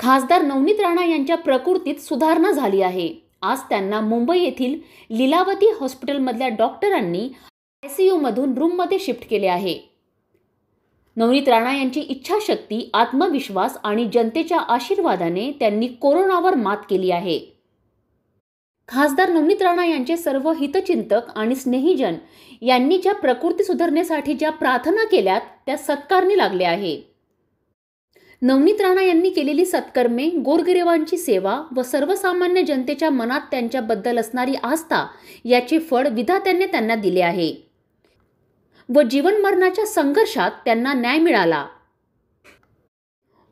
खासदार नवनीत राणा यांच्या प्रकृतीत सुधारणा झाली आहे. आज त्यांना मुंबई येथील लीलावती हॉस्पिटलमधल्या डॉक्टरांनी आयसीयूमधून रूममध्ये शिफ्ट केले आहे. नवनीत राणा यांची इच्छाशक्ती आत्मविश्वास आणि जनतेच्या आशीर्वादाने त्यांनी कोरोनावर मात केली आहे. खासदार नवनीत राणा यांचे सर्व हितचिंतक आणि स्नेहीजन यांनी ज्या प्रकृती सुधारण्यासाठी ज्या प्रार्थना केल्यात त्या सत्कारणी लागल्या आहे. नवनीत राणा यांनी केलेली सत्कर्मे गोरगरिबांची सेवा व सर्वसामान्य जनतेच्या मनात त्यांच्याबद्दल असणारी आस्था याचे फळ विधात्याने त्यांना दिले आहे व जीवनमरणाच्या संघर्षात त्यांना न्याय मिळाला.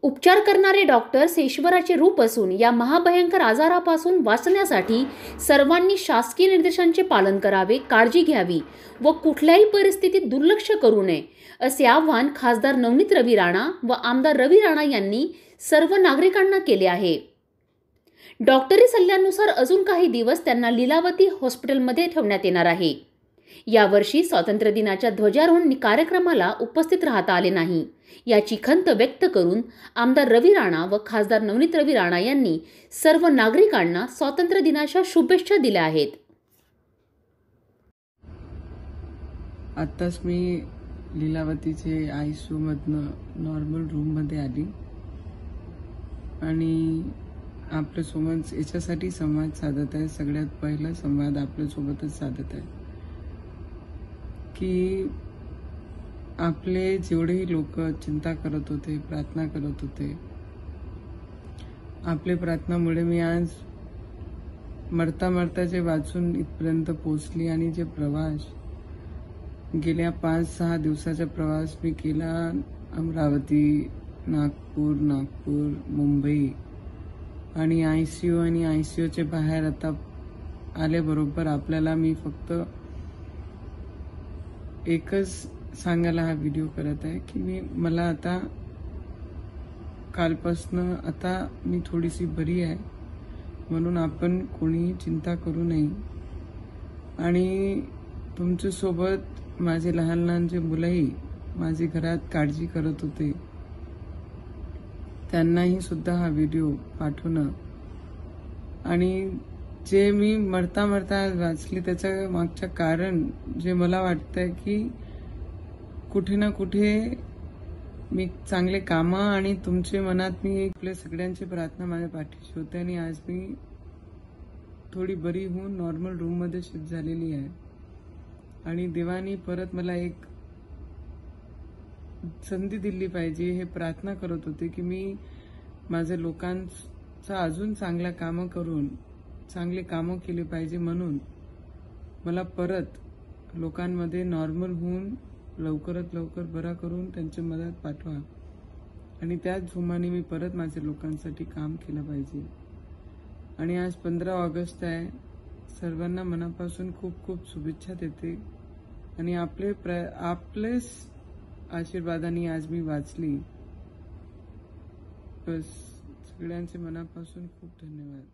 उपचार करणारे डॉक्टर्स ईश्वराचे रूप असून या महाभयंकर आजारापासून वाचण्यासाठी सर्वांनी शासकीय निर्देशांचे पालन करावे काळजी घ्यावी व कुठल्याही परिस्थितीत दुर्लक्ष करू नये असे आवाहन खासदार नवनीत रवी राणा व आमदार रवी राणा यांनी सर्व नागरिकांना केले आहे. डॉक्टरी सल्ल्यानुसार अजून काही दिवस त्यांना लीलावती हॉस्पिटलमध्ये ठेवण्यात येणार आहे. यावर्षी स्वातंत्र्य दिनाच्या ध्वजारोहण कार्यक्रमाला उपस्थित राहता आले नाही. याची खंत व्यक्त करून आमदार रवी राणा व खासदार नवनीत रवी राणा यांनी सर्व नागरिकांना स्वातंत्र्य दिनाच्या शुभेच्छा दिल्या आहेत. आत्ताच मी लीलावतीचे आय सी नॉर्मल रूममध्ये आली. आणि आपल्यासोबत याच्यासाठी संवाद साधत आहे. सगळ्यात पहिला संवाद आपल्यासोबतच साधत आहे. की आपले जेवढेही लोक चिंता करत होते प्रार्थना करत होते आपले प्रार्थनामुळे मी आज मरता मरता जे वाचून इथपर्यंत पोचली आणि जे प्रवास गेल्या पाच सहा दिवसाचा प्रवास मी केला अमरावती नागपूर नागपूर मुंबई आणि आय सी यू आणि आय सी यूच्या बाहेर आता आल्याबरोबर आपल्याला मी फक्त एकच सांगायला हा व्हिडिओ करत आहे की मी मला आता कालपासनं आता मी थोडीशी बरी आहे म्हणून आपण कोणीही चिंता करू नये. आणि तुमच्यासोबत माझे लहान लहान जे मुलंही माझे घरात काळजी करत होते त्यांनाही सुद्धा हा व्हिडिओ पाठवणं. आणि जे मी मरता मरता वाचली त्याच्या मागचं कारण जे मला वाटतंय की कुठे ना कुठे मी चांगले कामं आणि तुमच्या मनात मी आपल्या सगळ्यांची प्रार्थना माझ्या पाठीशी होते आणि आज मी थोडी बरी होऊन नॉर्मल रूममध्ये शिफ्ट झालेली आहे. आणि देवानी परत मला एक संधी दिली पाहिजे हे प्रार्थना करत होते की मी माझ्या लोकांचा अजून चांगला कामं करून चांगले कामं केले पाहिजे म्हणून मला परत लोकांमध्ये नॉर्मल होऊन लवकरात लवकर बरा करून त्यांच्या मदत पाठवा. आणि त्याच झुमाने मी परत माझ्या लोकांसाठी काम केलं पाहिजे. आणि आज पंधरा ऑगस्ट आहे. सर्वांना मनापासून खूप खूप शुभेच्छा देते. आणि आपले प्र आपलेच आशीर्वादाने आज मी वाचली. बस सगळ्यांचे मनापासून खूप धन्यवाद.